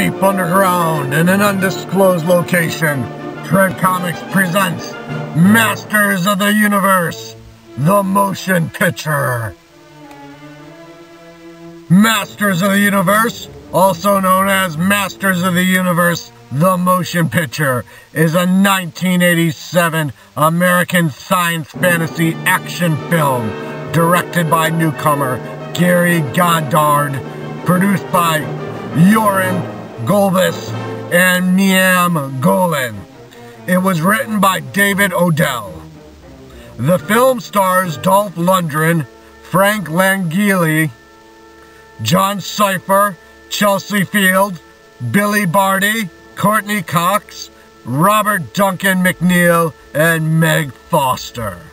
deep underground in an undisclosed location, Tread Comics presents Masters of the Universe, the motion picture. Masters of the Universe, also known as Masters of the Universe, the motion picture, is a 1987 American science fantasy action film directed by newcomer Gary Goddard, produced by Yoram Globus and Menahem Golan. It was written by David Odell. The film stars Dolph Lundgren, Frank Langella, Jon Cypher, Chelsea Field, Billy Barty, Courteney Cox, Robert Duncan McNeill, and Meg Foster.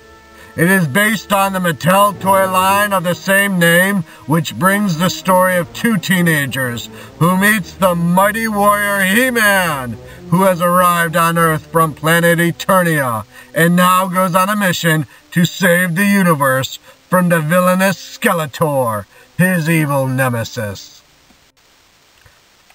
It is based on the Mattel toy line of the same name, which brings the story of two teenagers who meets the mighty warrior He-Man, who has arrived on Earth from planet Eternia and now goes on a mission to save the universe from the villainous Skeletor, his evil nemesis.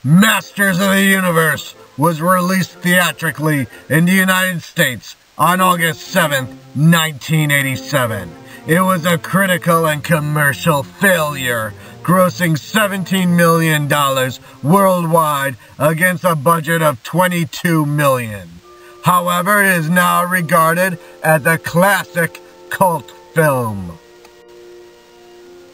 Masters of the Universe was released theatrically in the United States on August 7, 1987. It was a critical and commercial failure, grossing $17 million worldwide against a budget of 22 million. However, it is now regarded as a classic cult film.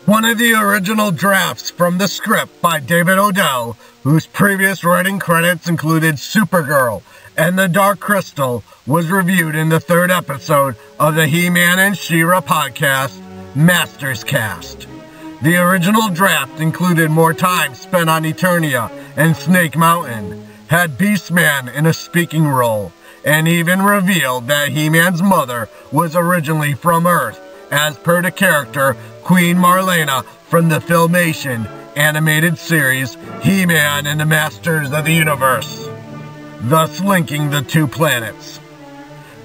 One of the original drafts from the script by David Odell, whose previous writing credits included Supergirl and The Dark Crystal, was reviewed in the third episode of the He-Man and She-Ra podcast, Masters Cast. The original draft included more time spent on Eternia and Snake Mountain, had Beastman in a speaking role, and even revealed that He-Man's mother was originally from Earth, as per the character Queen Marlena from the Filmation animated series He-Man and the Masters of the Universe, thus linking the two planets.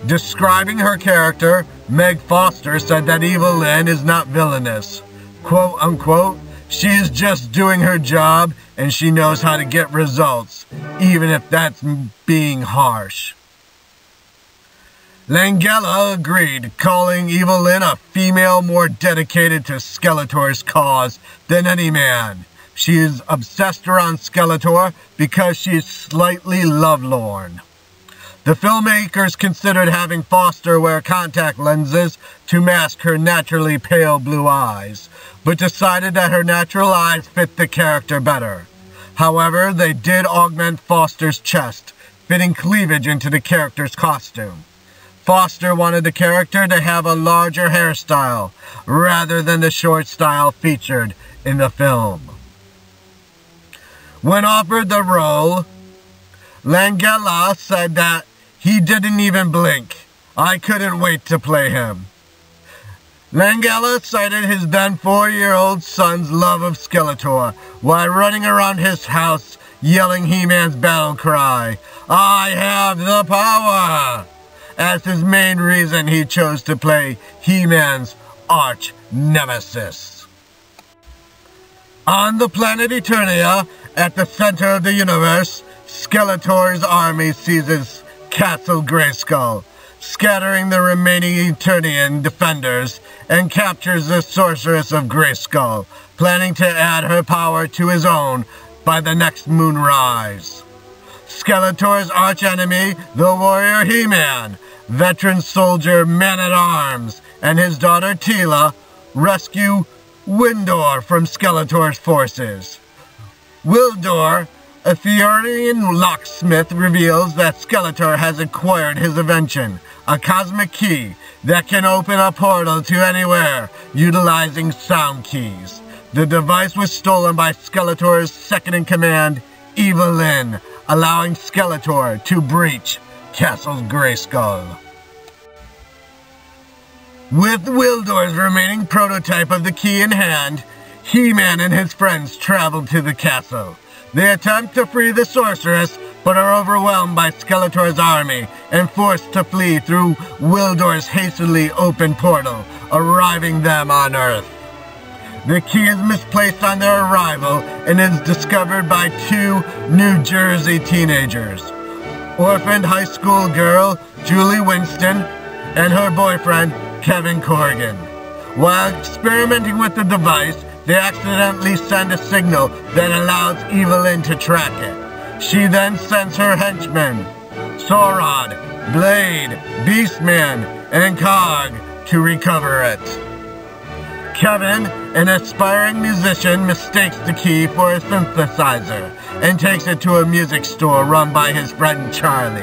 Describing her character, Meg Foster said that Evil-Lyn is not villainous. Quote unquote, she is just doing her job and she knows how to get results, even if that's being harsh. Langella agreed, calling Evil-Lyn a female more dedicated to Skeletor's cause than any man. She is obsessed around Skeletor because she is slightly lovelorn. The filmmakers considered having Foster wear contact lenses to mask her naturally pale blue eyes, but decided that her natural eyes fit the character better. However, they did augment Foster's chest, fitting cleavage into the character's costume. Foster wanted the character to have a larger hairstyle, rather than the short style featured in the film. When offered the role, Langella said that he didn't even blink. I couldn't wait to play him. Langella cited his then four-year-old son's love of Skeletor while running around his house yelling He-Man's battle cry, I have the power! as his main reason he chose to play He-Man's arch nemesis. On the planet Eternia, at the center of the universe, Skeletor's army seizes Castle Grayskull, scattering the remaining Eternian defenders, and captures the Sorceress of Grayskull, planning to add her power to his own by the next moonrise. Skeletor's archenemy, the warrior He-Man, veteran soldier Man-at-Arms, and his daughter Teela rescue Gwildor from Skeletor's forces. Gwildor, a Thenorian locksmith, reveals that Skeletor has acquired his invention, a cosmic key that can open a portal to anywhere utilizing sound keys. The device was stolen by Skeletor's second-in-command, Evil-Lyn, allowing Skeletor to breach Castle Grayskull. With Gwildor's remaining prototype of the key in hand, He-Man and his friends travel to the castle. They attempt to free the sorceress, but are overwhelmed by Skeletor's army and forced to flee through Gwildor's hastily opened portal, arriving them on Earth. the key is misplaced on their arrival and is discovered by two New Jersey teenagers. Orphaned high school girl Julie Winston and her boyfriend Kevin Corrigan. While experimenting with the device, they accidentally send a signal that allows Evil-Lyn to track it. She then sends her henchmen, Saurod, Blade, Beastman, and Cog, to recover it. Kevin, an aspiring musician, mistakes the key for a synthesizer and takes it to a music store run by his friend Charlie.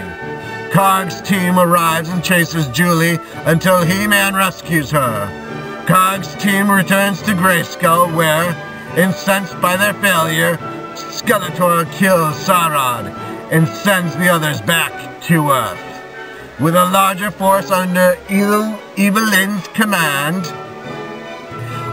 Cog's team arrives and chases Julie until He-Man rescues her. Cog's team returns to Grayskull where, incensed by their failure, Skeletor kills Saurod and sends the others back to Earth. With a larger force under Evil, Evil-Lyn's command,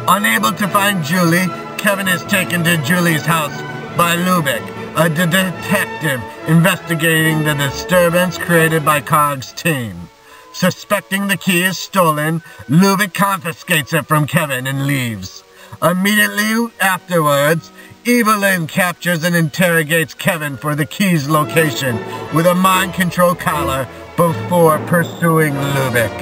Unable to find Julie, Kevin is taken to Julie's house by Lubic, a detective investigating the disturbance created by Cog's team. Suspecting the key is stolen, Lubic confiscates it from Kevin and leaves. Immediately afterwards, Evil-Lyn captures and interrogates Kevin for the key's location with a mind control collar before pursuing Lubic.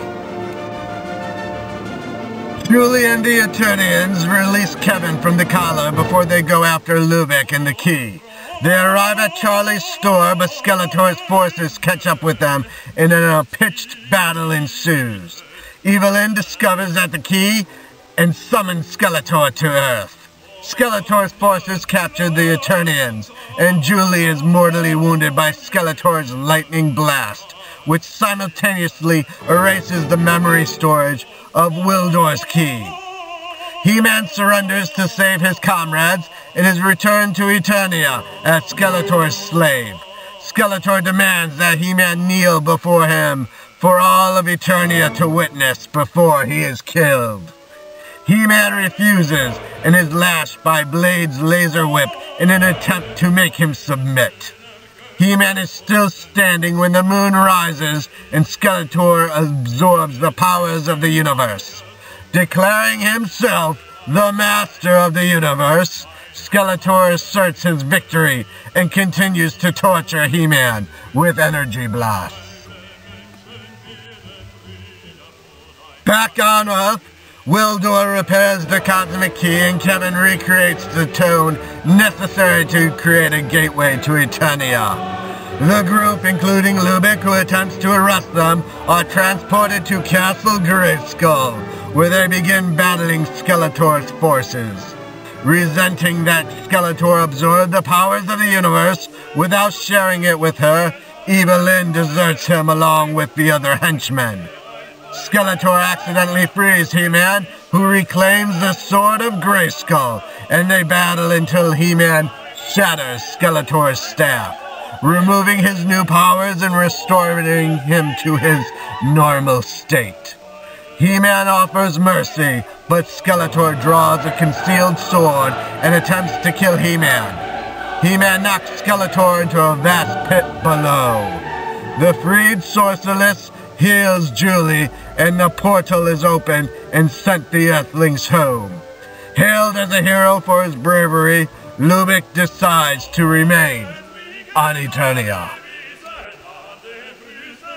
Julie and the Eternians release Kevin from the collar before they go after Lubic and the key. They arrive at Charlie's store, but Skeletor's forces catch up with them, and then a pitched battle ensues. Evil-Lyn discovers that the key and summons Skeletor to Earth. Skeletor's forces capture the Eternians, and Julie is mortally wounded by Skeletor's lightning blast, which simultaneously erases the memory storage of Gwildor's key. He-Man surrenders to save his comrades and is returned to Eternia as Skeletor's slave. Skeletor demands that He-Man kneel before him for all of Eternia to witness before he is killed. He-Man refuses and is lashed by Blade's laser whip in an attempt to make him submit. He-Man is still standing when the moon rises and Skeletor absorbs the powers of the universe. Declaring himself the master of the universe, Skeletor asserts his victory and continues to torture He-Man with energy blasts. Back on Earth, Gwildor repairs the cosmic key and Kevin recreates the tone necessary to create a gateway to Eternia. The group, including Lubic, who attempts to arrest them, are transported to Castle Grayskull, where they begin battling Skeletor's forces. Resenting that Skeletor absorbed the powers of the universe without sharing it with her, Evil-Lyn deserts him along with the other henchmen. Skeletor accidentally frees He-Man, who reclaims the Sword of Grayskull, and they battle until He-Man shatters Skeletor's staff, removing his new powers and restoring him to his normal state. He-Man offers mercy, but Skeletor draws a concealed sword and attempts to kill He-Man. He-Man knocks Skeletor into a vast pit below. The freed sorceress heals Julie, and the portal is opened and sent the Earthlings home. Hailed as a hero for his bravery, Lubic decides to remain on Eternia.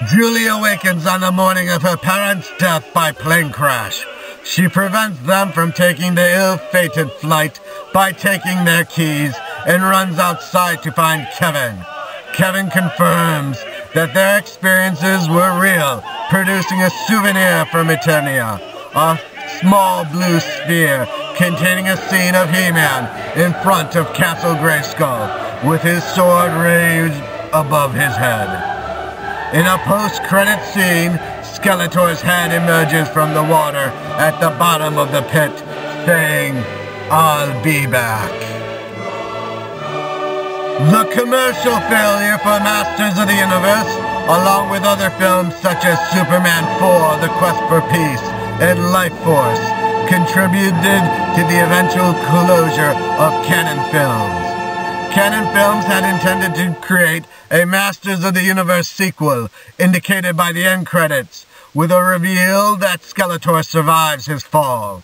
Julie awakens on the morning of her parents' death by plane crash. She prevents them from taking the ill-fated flight by taking their keys and runs outside to find Kevin. Kevin confirms that their experiences were real, producing a souvenir from Eternia, a small blue sphere containing a scene of He-Man in front of Castle Grayskull, with his sword raised above his head. In a post-credit scene, Skeletor's head emerges from the water at the bottom of the pit, saying, I'll be back. The commercial failure for Masters of the Universe, along with other films such as Superman 4, The Quest for Peace, and Lifeforce, contributed to the eventual closure of Cannon Films. Cannon Films had intended to create a Masters of the Universe sequel, indicated by the end credits, with a reveal that Skeletor survives his fall.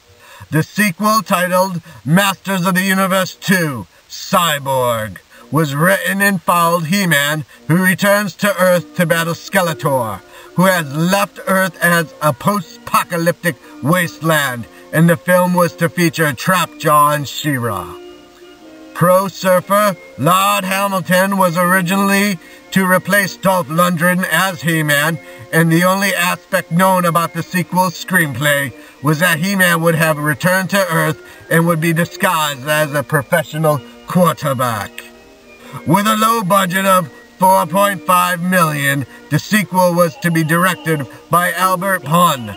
The sequel, titled Masters of the Universe 2 Cyborg, was written and followed He-Man, who returns to Earth to battle Skeletor, who has left Earth as a post-apocalyptic wasteland, and the film was to feature Trapjaw and She-Ra. Pro Surfer Laird Hamilton was originally to replace Dolph Lundgren as He-Man, and the only aspect known about the sequel's screenplay was that He-Man would have returned to Earth and would be disguised as a professional quarterback. With a low budget of 4.5 million, the sequel was to be directed by Albert Pyun,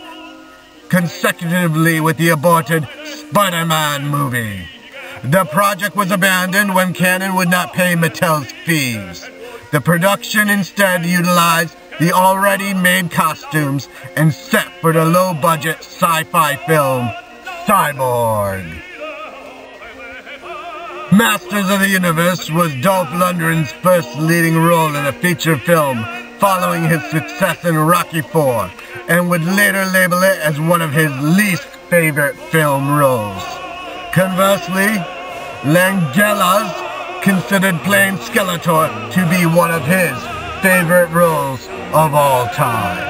consecutively with the aborted Spider-Man movie. The project was abandoned when Cannon would not pay Mattel's fees. The production instead utilized the already made costumes and set for the low-budget sci-fi film Cyborg. Masters of the Universe was Dolph Lundgren's first leading role in a feature film following his success in Rocky IV and would later label it as one of his least favorite film roles. Conversely, Langella considered playing Skeletor to be one of his favorite roles of all time.